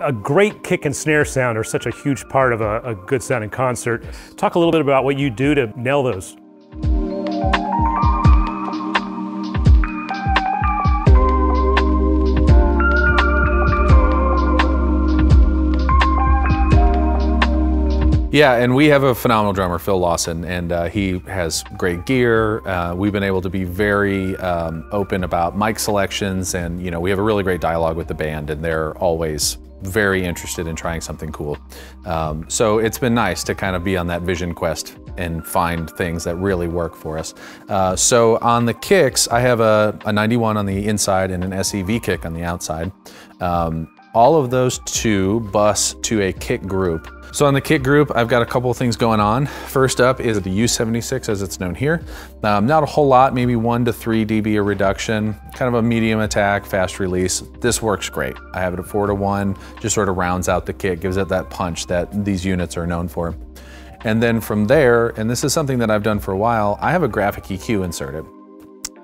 a great kick and snare sound are such a huge part of a, a good sounding concert. Talk a little bit about what you do to nail those. Yeah, and we have a phenomenal drummer, Phil Lawson, and uh, he has great gear. Uh, we've been able to be very um, open about mic selections, and you know we have a really great dialogue with the band, and they're always very interested in trying something cool. Um, so it's been nice to kind of be on that vision quest and find things that really work for us. Uh, so on the kicks, I have a, a, 91 on the inside and an SEV kick on the outside. Um, all of those two bus to a kick group so on the kit group, I've got a couple of things going on. First up is the U76 as it's known here. Um, not a whole lot, maybe one to three dB of reduction, kind of a medium attack, fast release. This works great. I have it at four to one, just sort of rounds out the kit, gives it that punch that these units are known for. And then from there, and this is something that I've done for a while, I have a graphic EQ inserted.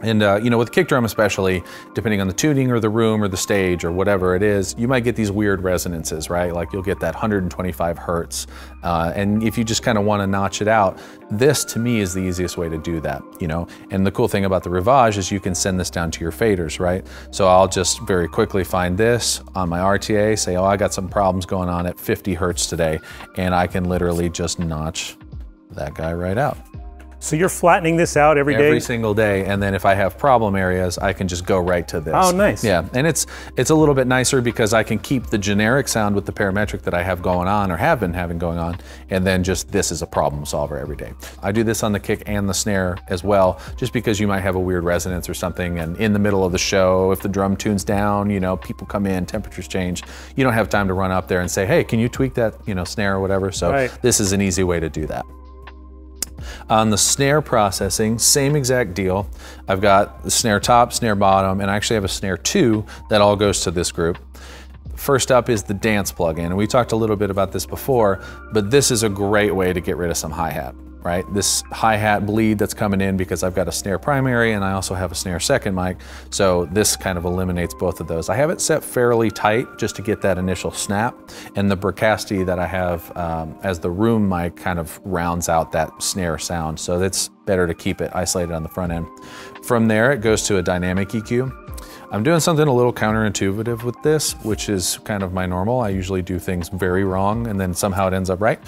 And uh, you know, with kick drum especially, depending on the tuning or the room or the stage or whatever it is, you might get these weird resonances, right? Like you'll get that 125 hertz. Uh, and if you just kind of want to notch it out, this to me is the easiest way to do that, you know? And the cool thing about the Rivage is you can send this down to your faders, right? So I'll just very quickly find this on my RTA, say, oh, I got some problems going on at 50 hertz today. And I can literally just notch that guy right out. So you're flattening this out every day? Every single day, and then if I have problem areas, I can just go right to this. Oh, nice. Yeah, and it's it's a little bit nicer because I can keep the generic sound with the parametric that I have going on or have been having going on, and then just this is a problem solver every day. I do this on the kick and the snare as well, just because you might have a weird resonance or something, and in the middle of the show, if the drum tunes down, you know, people come in, temperatures change, you don't have time to run up there and say, hey, can you tweak that, you know, snare or whatever? So right. this is an easy way to do that. On the snare processing, same exact deal. I've got the snare top, snare bottom, and I actually have a snare two that all goes to this group. First up is the DaNSe plugin, and we talked a little bit about this before, but this is a great way to get rid of some hi-hat right? This hi-hat bleed that's coming in because I've got a snare primary and I also have a snare second mic. So this kind of eliminates both of those. I have it set fairly tight just to get that initial snap. And the Bricasti that I have um, as the room mic kind of rounds out that snare sound. So it's better to keep it isolated on the front end. From there, it goes to a dynamic EQ. I'm doing something a little counterintuitive with this, which is kind of my normal. I usually do things very wrong and then somehow it ends up right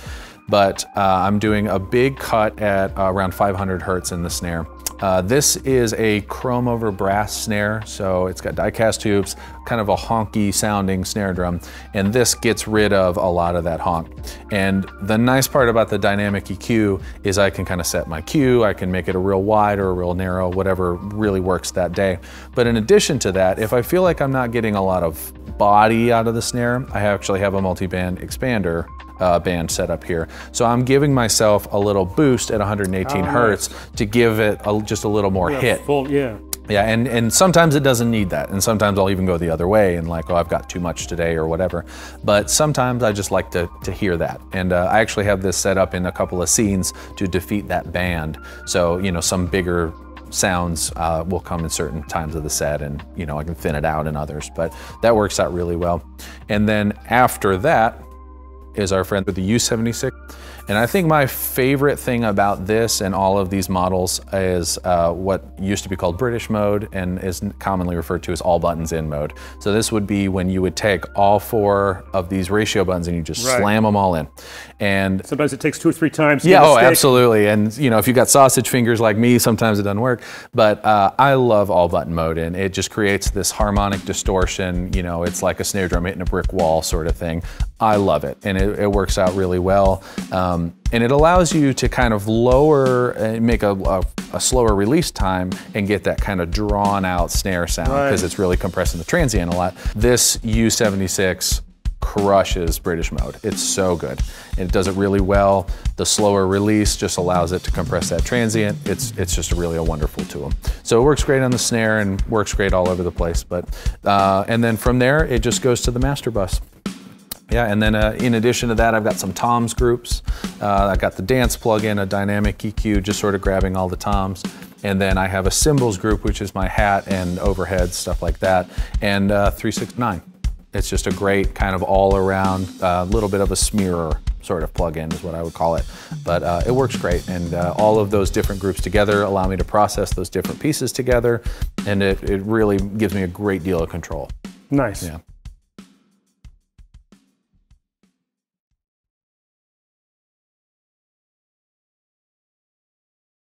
but uh, I'm doing a big cut at around 500 hertz in the snare. Uh, this is a chrome over brass snare, so it's got die-cast tubes, kind of a honky sounding snare drum, and this gets rid of a lot of that honk. And the nice part about the dynamic EQ is I can kind of set my Q, I can make it a real wide or a real narrow, whatever really works that day. But in addition to that, if I feel like I'm not getting a lot of body out of the snare, I actually have a multi-band expander uh, band setup here. So I'm giving myself a little boost at 118 oh, hertz nice. to give it a, just a little more yeah, hit. Full, yeah. Yeah, and, and sometimes it doesn't need that. And sometimes I'll even go the other way and like, oh, I've got too much today or whatever. But sometimes I just like to, to hear that. And uh, I actually have this set up in a couple of scenes to defeat that band. So, you know, some bigger sounds uh, will come in certain times of the set and, you know, I can thin it out in others. But that works out really well. And then after that, is our friend with the U76. And I think my favorite thing about this and all of these models is uh, what used to be called British mode and is commonly referred to as all buttons in mode. So this would be when you would take all four of these ratio buttons and you just right. slam them all in. And sometimes it takes two or three times. yeah, oh, absolutely. And you know, if you've got sausage fingers like me, sometimes it doesn't work. But uh, I love all button mode and it just creates this harmonic distortion. You know, it's like a snare drum hitting a brick wall sort of thing. I love it and it, it works out really well. Um, and it allows you to kind of lower and uh, make a, a, a, slower release time and get that kind of drawn out snare sound because right. it's really compressing the transient a lot. This U76 crushes British mode. It's so good. And it does it really well. The slower release just allows it to compress that transient. It's it's just really a wonderful tool. So it works great on the snare and works great all over the place. But uh, and then from there, it just goes to the master bus. Yeah, and then uh, in addition to that, I've got some toms groups. Uh, I've got the DaNSe plugin, a dynamic EQ, just sort of grabbing all the toms. And then I have a cymbals group, which is my hat and overhead, stuff like that, and uh, 369. It's just a great kind of all around, a uh, little bit of a smearer sort of plug-in is what I would call it. But uh, it works great, and uh, all of those different groups together allow me to process those different pieces together, and it, it really gives me a great deal of control. Nice. Yeah.